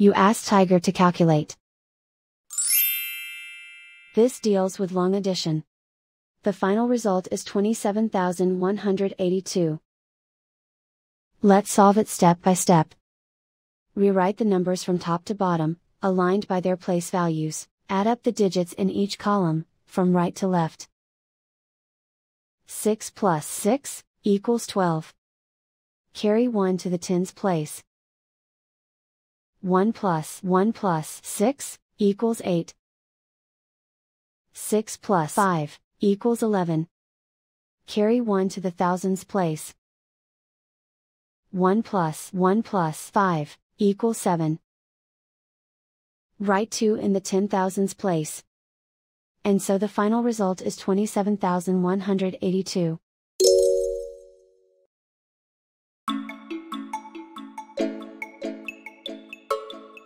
You ask Tiger to calculate. This deals with long addition. The final result is 27,182. Let's solve it step by step. Rewrite the numbers from top to bottom, aligned by their place values, add up the digits in each column, from right to left. 6 plus 6, equals 12. Carry 1 to the tens place. 1 plus 1 plus 6, equals 8. 6 plus 5, equals 11. Carry 1 to the thousands place. 1 plus 1 plus 5, equals 7. Write 2 in the 10,000s place. And so the final result is 27,182.